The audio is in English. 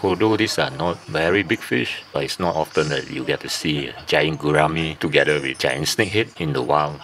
Although these are not very big fish, but it's not often that you get to see giant gourami together with giant snakehead in the wild.